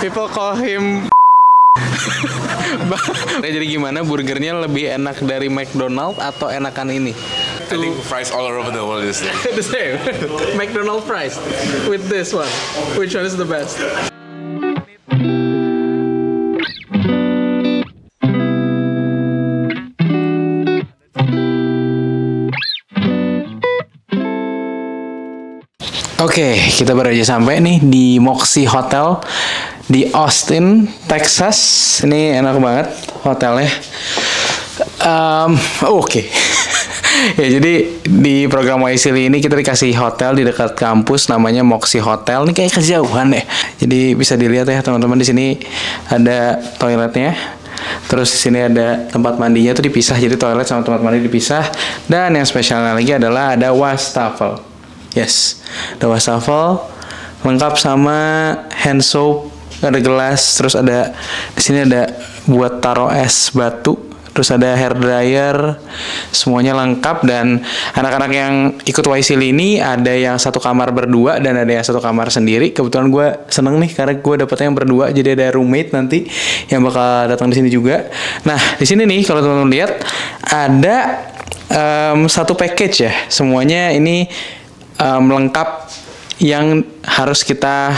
People call him Jadi gimana burgernya lebih enak dari McDonald atau enakan ini? I think fries all over the world is the same. McDonald fries with this one. Which one is the best? Oke, kita baru aja sampai nih di Moxie Hotel di Austin, Texas. Ini enak banget hotelnya. Um, Oke. Okay. ya jadi di program Wisely ini kita dikasih hotel di dekat kampus namanya Moxie Hotel. Ini kayak kejauhan deh. Jadi bisa dilihat ya teman-teman di sini ada toiletnya. Terus di sini ada tempat mandinya tuh dipisah. Jadi toilet sama tempat mandi dipisah. Dan yang spesialnya lagi adalah ada wastafel. Yes, ada wastafel lengkap sama hand soap, ada gelas, terus ada di sini ada buat taruh es batu, terus ada hair dryer, semuanya lengkap dan anak-anak yang ikut YCL ini ada yang satu kamar berdua dan ada yang satu kamar sendiri. Kebetulan gue seneng nih karena gue dapetnya yang berdua, jadi ada roommate nanti yang bakal datang di sini juga. Nah di sini nih kalau teman-teman lihat ada um, satu package ya, semuanya ini um, lengkap yang harus kita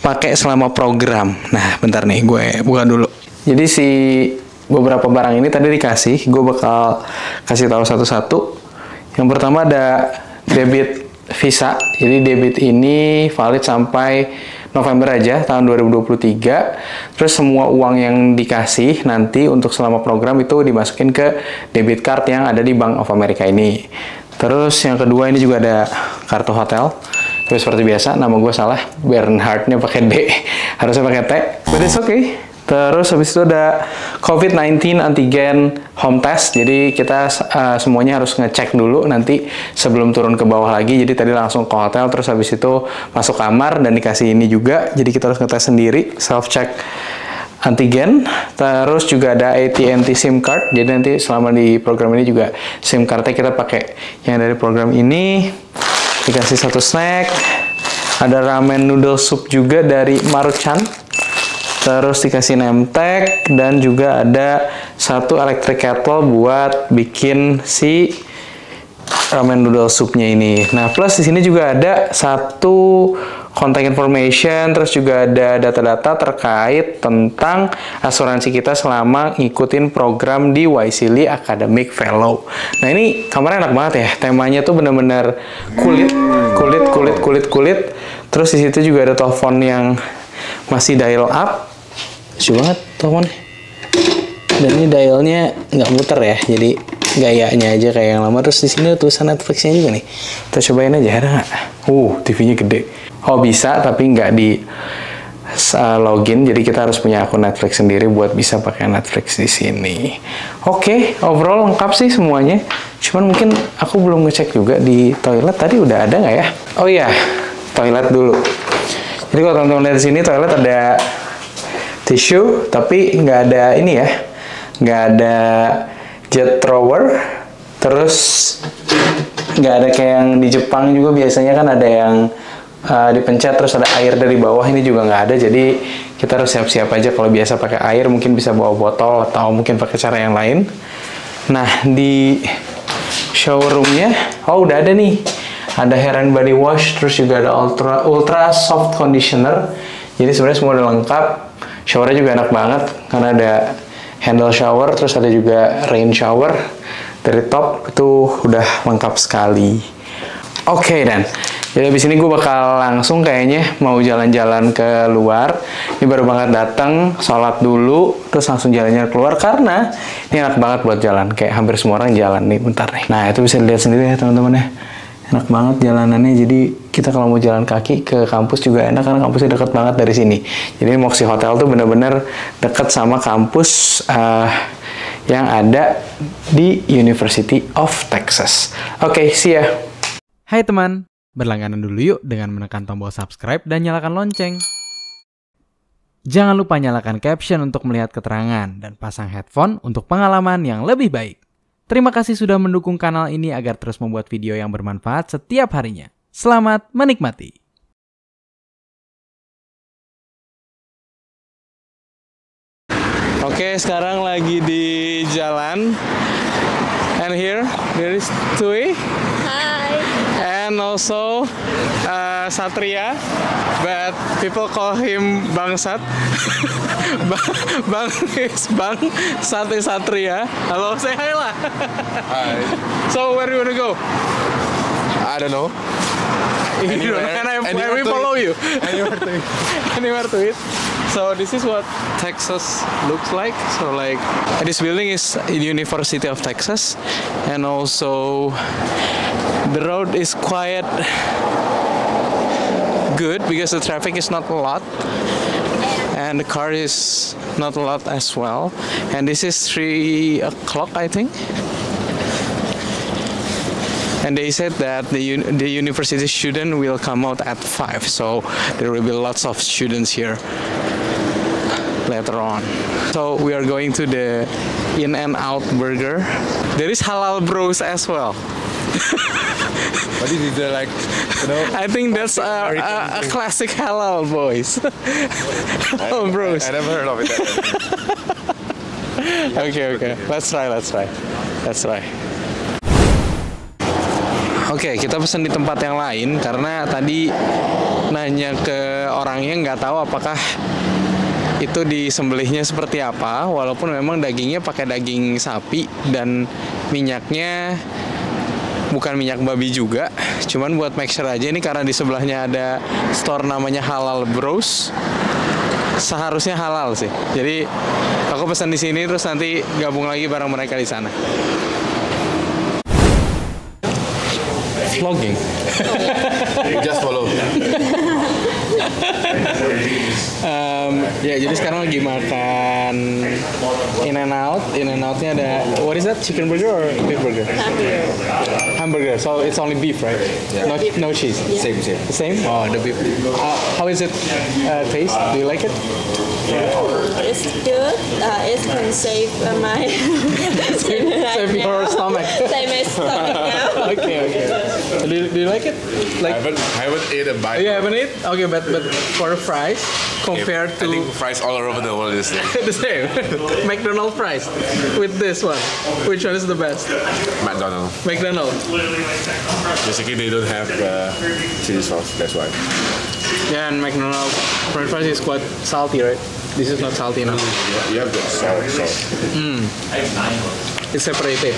pakai selama program. Nah, bentar nih gue buka dulu. Jadi si beberapa barang ini tadi dikasih, gue bakal kasih tahu satu-satu. Yang pertama ada debit Visa. Jadi debit ini valid sampai November aja tahun 2023. Terus semua uang yang dikasih nanti untuk selama program itu dimasukin ke debit card yang ada di Bank of America ini. Terus yang kedua ini juga ada kartu hotel. Tapi seperti biasa nama gue salah. Bernhardnya pakai D. Harusnya pakai T. But it's okay. Terus habis itu ada COVID-19 antigen home test. Jadi kita uh, semuanya harus ngecek dulu nanti sebelum turun ke bawah lagi. Jadi tadi langsung ke hotel terus habis itu masuk kamar dan dikasih ini juga. Jadi kita harus ngetes sendiri, self check antigen, terus juga ada AT&T SIM card. Jadi nanti selama di program ini juga SIM cardnya kita pakai yang dari program ini. Dikasih satu snack, ada ramen noodle soup juga dari Maruchan. Terus dikasih tag dan juga ada satu electric kettle buat bikin si ramen noodle soupnya ini. Nah, plus di sini juga ada satu contact information, terus juga ada data-data terkait tentang asuransi kita selama ngikutin program di YCLI Academic Fellow. Nah ini kamarnya enak banget ya, temanya tuh bener-bener kulit, kulit, kulit, kulit, kulit. Terus di situ juga ada telepon yang masih dial up, lucu banget teleponnya. Dan ini dialnya nggak muter ya, jadi gayanya aja kayak yang lama. Terus di sini tulisan Netflixnya juga nih. Kita cobain aja ada nggak? Uh, TV-nya gede. Oh bisa, tapi nggak di uh, login. Jadi kita harus punya akun Netflix sendiri buat bisa pakai Netflix di sini. Oke, okay, overall lengkap sih semuanya. Cuman mungkin aku belum ngecek juga di toilet tadi udah ada nggak ya? Oh iya, toilet dulu. Jadi kalau teman-teman lihat di sini toilet ada tisu, tapi nggak ada ini ya, nggak ada jet thrower. Terus nggak ada kayak yang di Jepang juga biasanya kan ada yang uh, dipencet terus ada air dari bawah ini juga nggak ada jadi kita harus siap-siap aja. Kalau biasa pakai air mungkin bisa bawa botol atau mungkin pakai cara yang lain. Nah di showroomnya oh udah ada nih. Ada hair and body wash terus juga ada ultra ultra soft conditioner. Jadi sebenarnya semua udah lengkap. Showernya juga enak banget karena ada handle shower terus ada juga rain shower dari top. Itu udah lengkap sekali. Oke okay, dan jadi abis ini gue bakal langsung kayaknya mau jalan-jalan ke luar. Ini baru banget datang, sholat dulu, terus langsung jalan-jalan keluar karena ini enak banget buat jalan. Kayak hampir semua orang jalan nih, bentar nih. Nah itu bisa dilihat sendiri ya teman-teman ya. Enak banget jalanannya, jadi kita kalau mau jalan kaki ke kampus juga enak karena kampusnya deket banget dari sini. Jadi Moxie Hotel tuh bener-bener deket sama kampus uh, yang ada di University of Texas. Oke, okay, see ya. Hai teman, Berlangganan dulu yuk dengan menekan tombol subscribe dan nyalakan lonceng. Jangan lupa nyalakan caption untuk melihat keterangan dan pasang headphone untuk pengalaman yang lebih baik. Terima kasih sudah mendukung kanal ini agar terus membuat video yang bermanfaat setiap harinya. Selamat menikmati! Oke, sekarang lagi di jalan. And here there is Tui Hi. And also uh, Satria, but people call him Bangsat. Bang, Bang is Bang, Sat is Satria. Halo, say hi lah. Hi. So where do you wanna go? I don't know. Anywhere, and I, anywhere to follow eat. you. Anywhere to eat. Anywhere to eat. So this is what Texas looks like. So like this building is University of Texas, and also the road is quite good because the traffic is not a lot. And the car is not a lot as well. And this is three o'clock, I think and they said that the the university student will come out at five, so there will be lots of students here later on. So we are going to the In and Out Burger. There is halal bros as well. But this is uh, like, you know, I think that's a, a, a classic halal boys. halal bros. I never heard of it. Okay, okay. Let's try, let's try. Let's try. Oke, kita pesan di tempat yang lain karena tadi nanya ke orangnya nggak tahu apakah itu disembelihnya seperti apa, walaupun memang dagingnya pakai daging sapi dan minyaknya bukan minyak babi juga. Cuman buat make sure aja ini karena di sebelahnya ada store namanya Halal Bros. Seharusnya halal sih. Jadi aku pesan di sini terus nanti gabung lagi bareng mereka di sana. Vlogging. Just follow. Em, ya jadi sekarang lagi makan In and Out. In and Outnya ada what is that? Chicken burger or beef burger? Hamburger. So it's only beef, right? yeah. No, no cheese. Same, same. The same? Oh, the beef. Uh, how is it uh, taste? Do you like it? It's good. Uh, it can save uh, my save, Save your stomach. Save my stomach now. okay, okay. Do you, do you like it? I Like haven't, I haven't ate a bite. you haven't it? Okay, but but for the fries compared I think to fries all over the world is the same McDonald's fries with this one, which one is the best? McDonald's. McDonald's. Basically, they don't have uh, chili sauce. That's why. Yeah, and McDonald's French fries is quite salty, right? This is not salty enough. You have the salt. salt. It's separated.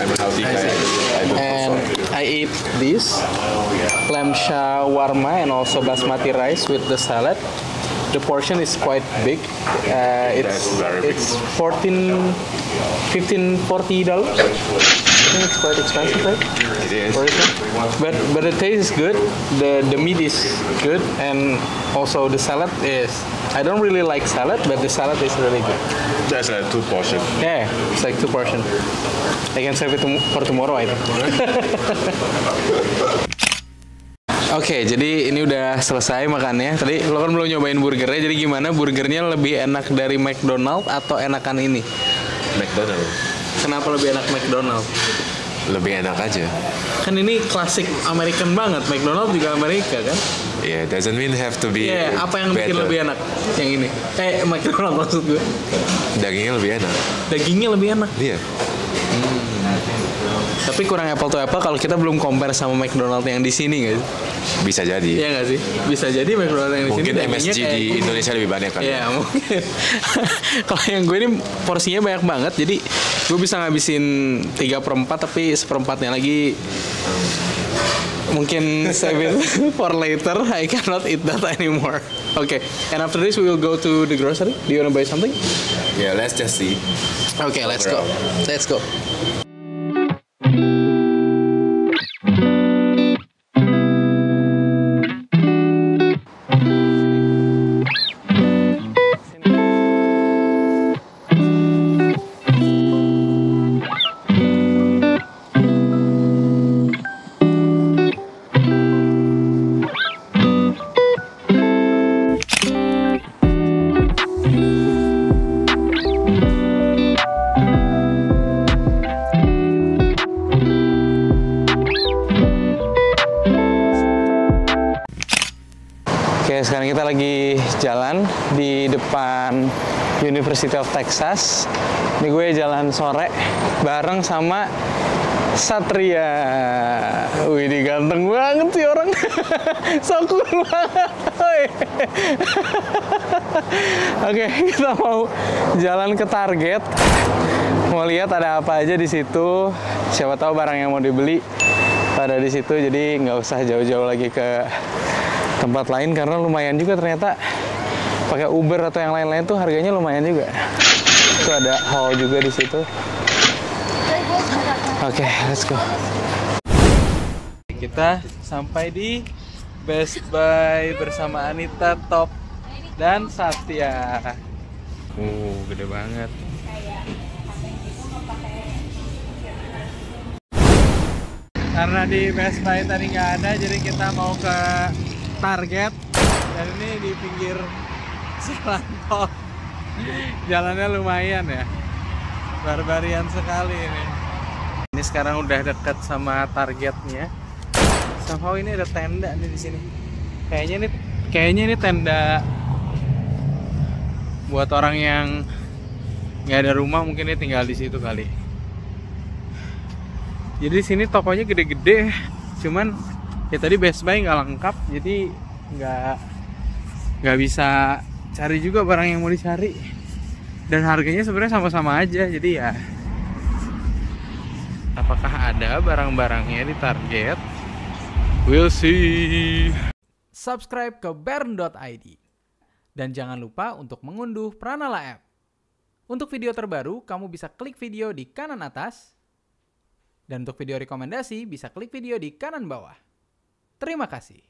I'm a healthy guy. And. I eat this lamb shawarma and also basmati rice with the salad. The portion is quite big. Uh, it's That's very big. it's 14, 15, 40 dollars. I think it's quite expensive, right? It is. But but the taste is good. The the meat is good, and also the salad is. I don't really like salad, but the salad is really good. That's a two portion. Yeah, it's like two portion. I can save it for tomorrow, I think. Oke, jadi ini udah selesai makannya. Tadi lo kan belum nyobain burgernya, jadi gimana? Burgernya lebih enak dari McDonald atau enakan ini? McDonald's. Kenapa lebih enak McDonald? Lebih enak aja. Kan ini klasik American banget. McDonald juga Amerika kan? Yeah, doesn't mean have to be. Iya, apa yang bikin better. lebih enak? Yang ini. Eh, McDonald maksud gue. Dagingnya lebih enak. Dagingnya lebih enak. Iya. Tapi kurang apple to apple kalau kita belum compare sama McDonald yang di sini nggak sih? Bisa jadi. Iya nggak sih? Bisa jadi McDonald yang di Mungkin sini dagingnya MSG di. Indonesia lebih banyak kan. Iya mungkin. Kalau yang gue ini porsinya banyak banget, jadi gue bisa ngabisin 3 per 4 tapi seperempatnya lagi mungkin save it for later. I cannot eat that anymore. Okay, and after this we will go to the grocery. Do you wanna buy something? Yeah, let's just see. Okay, let's go. Let's go. Kita lagi jalan di depan University of Texas. Ini gue jalan sore bareng sama Satria. Wih, ini ganteng banget sih orang. so cool banget. Oke, kita mau jalan ke Target. Mau lihat ada apa aja di situ. Siapa tahu barang yang mau dibeli pada di situ. Jadi nggak usah jauh-jauh lagi ke tempat lain karena lumayan juga ternyata pakai Uber atau yang lain-lain tuh harganya lumayan juga. Itu ada hall juga di situ. Oke, let's go. Kita sampai di Best Buy bersama Anita Top dan Satya. Uh, gede banget. Karena di Best Buy tadi nggak ada, jadi kita mau ke Target. Dan ini di pinggir jalan tol. Jalannya lumayan ya. Barbarian sekali ini. Ini sekarang udah deket sama targetnya. Somehow ini ada tenda nih di sini. Kayaknya ini kayaknya ini tenda buat orang yang nggak ada rumah mungkin dia tinggal di situ kali. Jadi di sini tokonya gede-gede, cuman ya tadi Best Buy nggak lengkap, jadi nggak nggak bisa cari juga barang yang mau dicari. Dan harganya sebenarnya sama-sama aja, jadi ya apakah ada barang-barangnya di Target? We'll see. Subscribe ke bern.id. Dan jangan lupa untuk mengunduh Pranala App. Untuk video terbaru, kamu bisa klik video di kanan atas. Dan untuk video rekomendasi, bisa klik video di kanan bawah. Terima kasih.